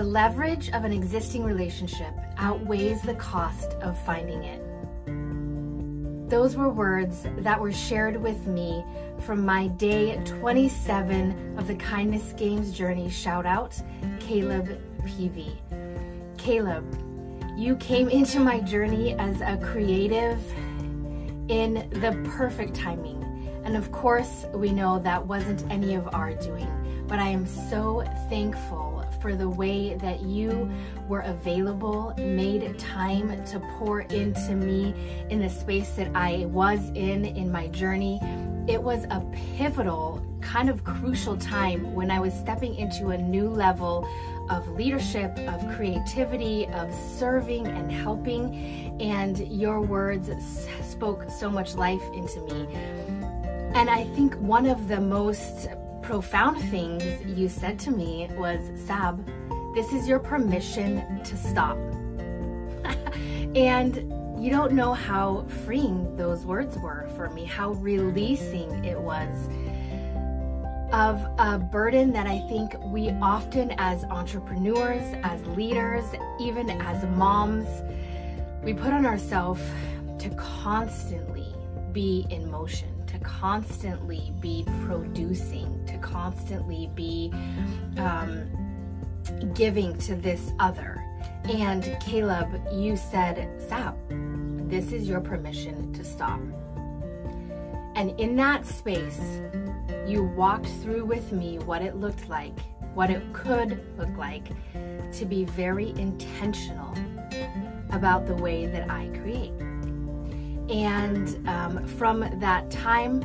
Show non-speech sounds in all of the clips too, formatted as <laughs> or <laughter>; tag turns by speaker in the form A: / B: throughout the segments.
A: The leverage of an existing relationship outweighs the cost of finding it. Those were words that were shared with me from my day 27 of the Kindness Games journey. Shout out, Caleb Peavy. Caleb, you came into my journey as a creative in the perfect timing. And of course, we know that wasn't any of our doing, but I am so thankful for the way that you were available, made time to pour into me in the space that I was in in my journey. It was a pivotal, kind of crucial time when I was stepping into a new level of leadership, of creativity, of serving and helping. And your words spoke so much life into me. And I think one of the most profound things you said to me was, Sab, this is your permission to stop. <laughs> and you don't know how freeing those words were for me, how releasing it was of a burden that I think we often, as entrepreneurs, as leaders, even as moms, we put on ourselves to constantly be in motion to constantly be producing, constantly be um, giving to this other. And Caleb, you said, Sab, this is your permission to stop. And in that space, you walked through with me what it looked like, what it could look like to be very intentional about the way that I create. And um, from that time,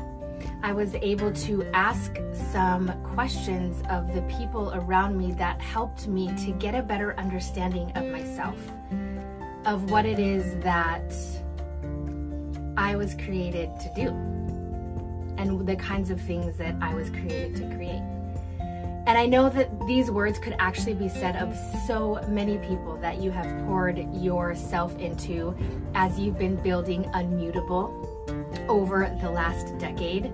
A: I was able to ask some questions of the people around me that helped me to get a better understanding of myself, of what it is that I was created to do, and the kinds of things that I was created to create. And I know that these words could actually be said of so many people that you have poured yourself into as you've been building Unmutable over the last decade.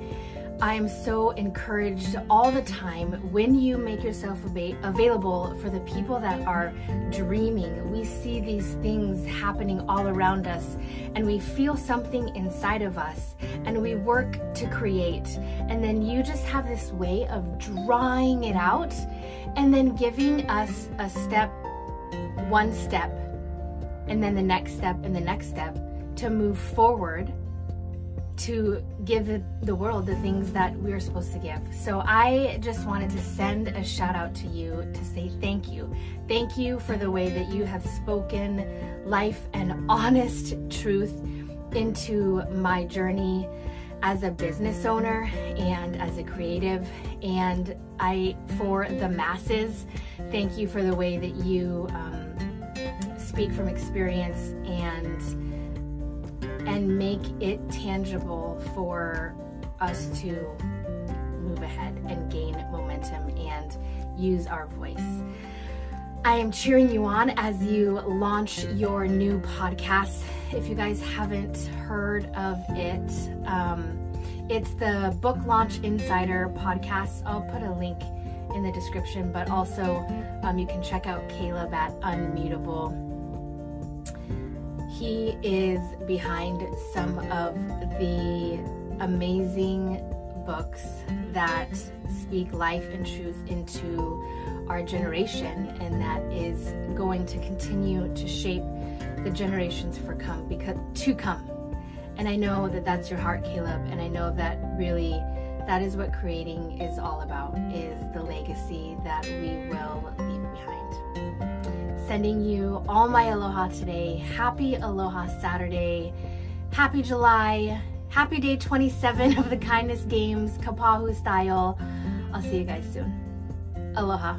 A: I am so encouraged all the time when you make yourself available for the people that are dreaming. We see these things happening all around us and we feel something inside of us and we work to create. And then you just have this way of drawing it out and then giving us a step, one step, and then the next step and the next step to move forward to give the world the things that we're supposed to give. So I just wanted to send a shout out to you to say thank you. Thank you for the way that you have spoken life and honest truth into my journey as a business owner and as a creative. And I, for the masses, thank you for the way that you um, speak from experience and and make it tangible for us to move ahead and gain momentum and use our voice. I am cheering you on as you launch your new podcast. If you guys haven't heard of it, um, it's the Book Launch Insider podcast. I'll put a link in the description, but also um, you can check out Caleb at Unmutable he is behind some of the amazing books that speak life and truth into our generation and that is going to continue to shape the generations for come because to come. And i know that that's your heart caleb and i know that really that is what creating is all about is the legacy that we will leave sending you all my aloha today. Happy Aloha Saturday. Happy July. Happy day 27 of the Kindness Games, Kapahu style. I'll see you guys soon. Aloha.